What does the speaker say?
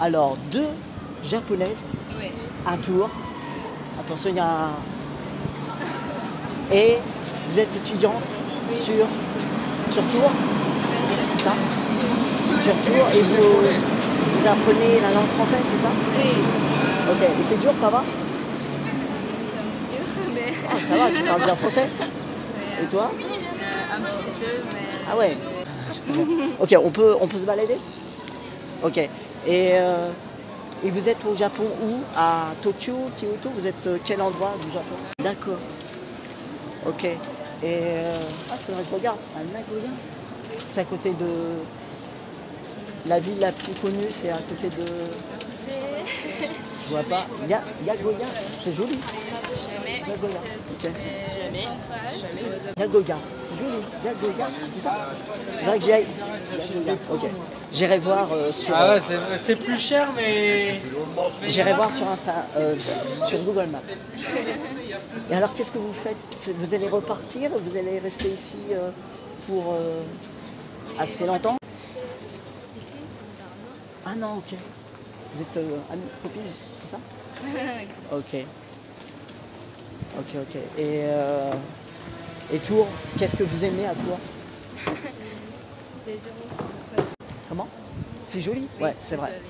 Alors, deux japonaises Oui. à Tours. Attention, il y a un... Et vous êtes étudiante sur, sur Tours? C'est ça? Sur Tours et vous, vous apprenez la langue française, c'est ça? Oui. Ok, et c'est dur, ça va? Un dur, mais Ah, Ça va, tu parles bien français mais, Et toi? Euh, un petit peu, mais. Ah ouais Ok, on peut, on peut se balader? Ok. Et, euh, et vous êtes au Japon où? À Tokyo, Kyoto? Vous êtes euh, quel endroit du Japon? D'accord. Ok. Et euh, ah, faudrait que je regarde. À Nagoya. C'est à côté de la ville la plus connue. C'est à côté de. Je vois pas. Ya- Yagoya. C'est joli. Yagoya. Ok. Jamais. Yagoya. C'est joli. Yagoya. C'est ça? Faudrait que j'y aille. Yagoya. Ok. J'irai voir euh, sur. Ah ouais, c'est c'est plus cher, mais. J'irai voir sur Insta, euh, sur Google Maps. Et alors, qu'est-ce que vous faites? Vous allez repartir Vous allez rester ici euh, pour euh, assez longtemps? Ah non, ok. Vous êtes euh, amie, copine, c'est ça? Ok. Ok, ok. Et, euh, et Tours, qu'est-ce que vous aimez à Tours? Les gens sont Comment? C'est joli Ouais, c'est vrai.